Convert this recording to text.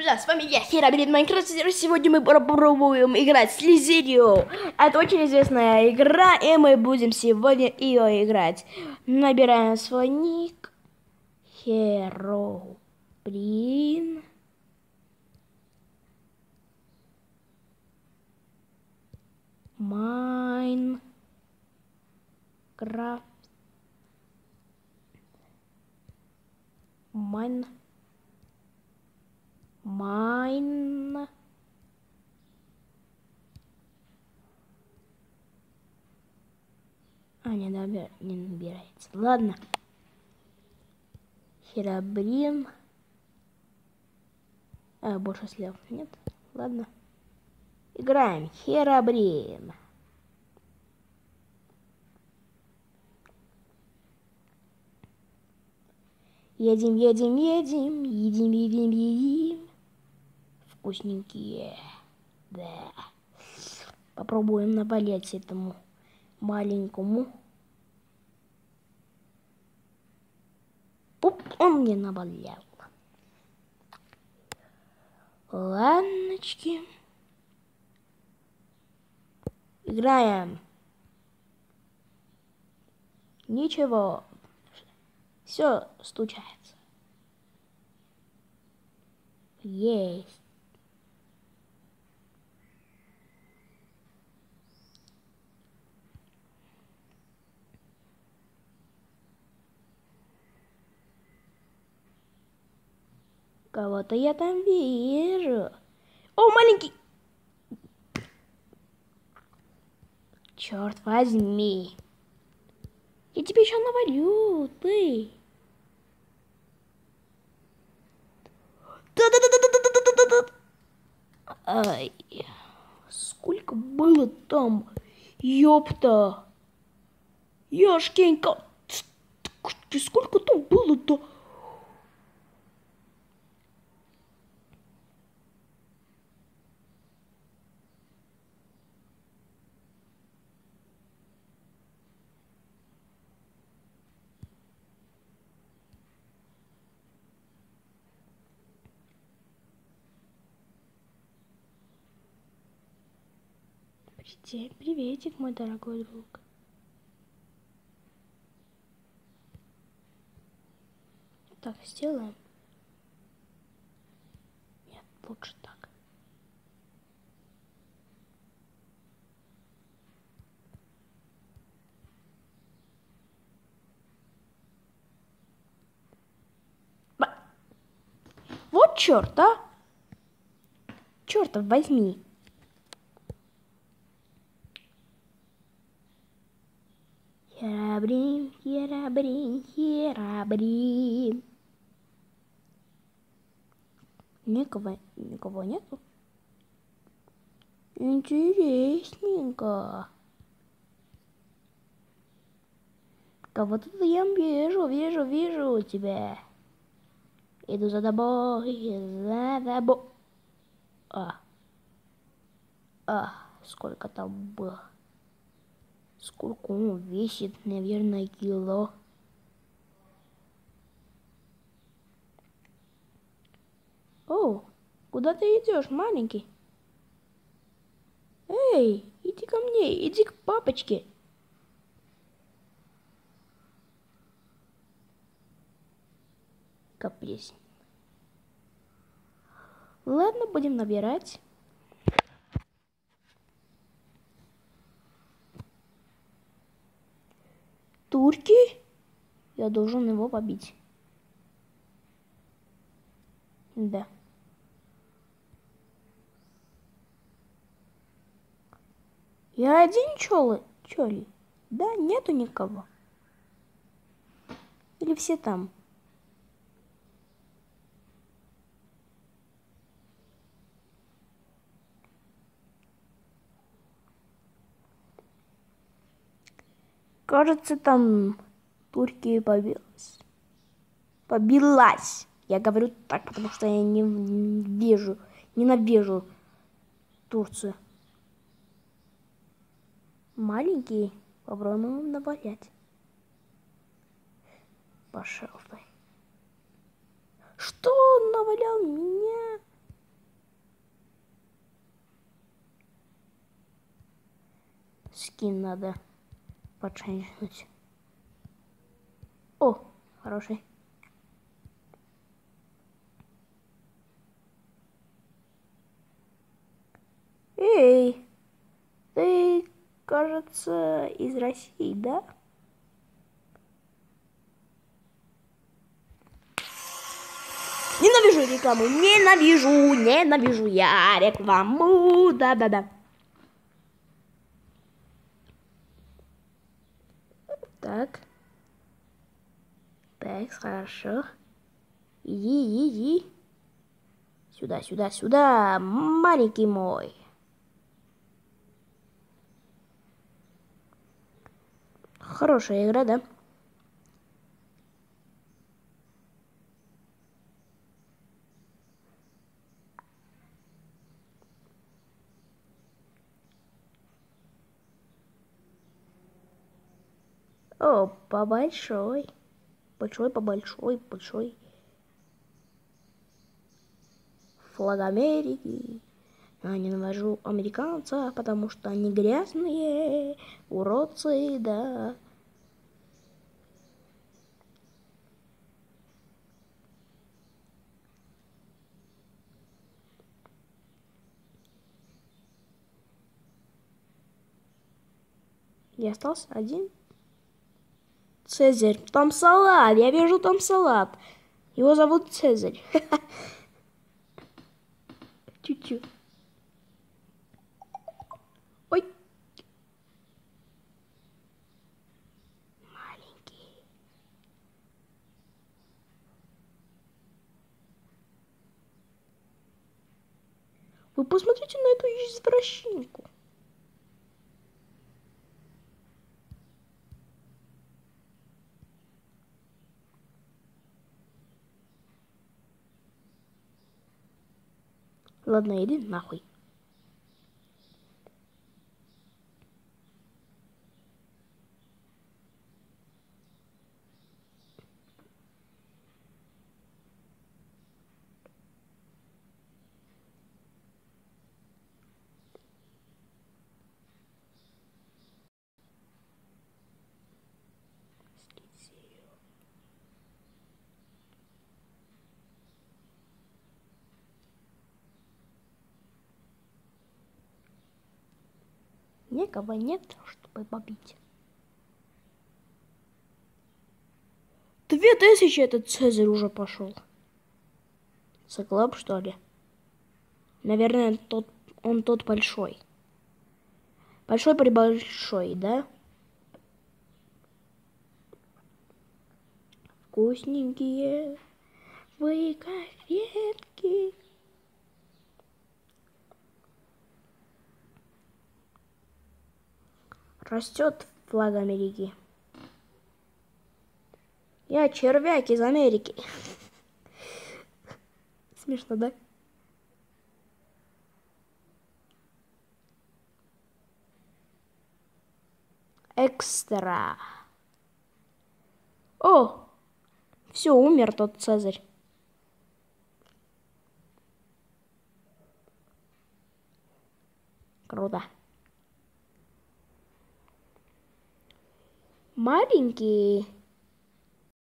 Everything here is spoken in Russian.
друзья, с вами я, Херабрин Майнкрафт. Сегодня мы попробуем играть с Лизерио. Это очень известная игра, и мы будем сегодня ее играть. Набираем свой ник. Херобрин. Майнкрафт. Майн. Майн. А, не, набир... не набирается. Ладно. Херабрин. А, больше слев нет. Ладно. Играем. Херабрин. Едем, едем, едем, едем, едем, едем. Вкусненькие. Да. Попробуем наболеть этому маленькому. Оп, он мне наболел. Ладночки. Играем. Ничего. Все стучается. Есть. Кого-то я там вижу. О, маленький! Черт возьми. Я тебе еще навалю, ты. Ай, сколько было там, ёпта. Яшкенька, сколько там было-то? Приветик, мой дорогой друг. Так, сделаем. Нет, лучше так. Вот черт, а! Чертов возьми. Херабрин, херабрин, херабрин. Никого, никого нету? Интересненько. Кого-то я вижу, вижу, вижу тебя. Иду за тобой, за тобой. А. А, сколько там было. Сколько он весит? Наверное, кило. О, куда ты идешь, маленький? Эй, иди ко мне, иди к папочке. Каприз. Ладно, будем набирать. Турки, я должен его побить. Да. Я один чё ли? Да, нету никого. Или все там? Кажется, там турки побилась. Побилась. Я говорю так, потому что я не вижу, ненавижу Турцию. Маленький, попробуем ему навалять. Пошел ты. Что он навалял меня? Скин надо поченчнуть. О, хороший. Эй, ты, кажется, из России, да? Ненавижу рекламу, ненавижу, ненавижу я рекламу, да-да-да. Так. Так, хорошо. Иди, иди. Сюда, сюда, сюда, маленький мой. Хорошая игра, да? О, по большой. Большой, по большой. Флаг Америки. Я ненавижу американцев, потому что они грязные, уродцы, да. Я остался один. Цезарь. Там салат. Я вижу там салат. Его зовут Цезарь. Чуть-чуть. Ой. Маленький. Вы посмотрите на эту извращенку. Ладно, иди нахуй. Некого нет, чтобы побить. Две тысячи этот Цезарь уже пошел. Циклоп, что ли? Наверное, тот, он тот большой. Большой при большой, да? Вкусненькие вы конфетки. Растет флаг Америки. Я червяк из Америки. Смешно, да? Экстра. О! Все, умер тот Цезарь. Маленький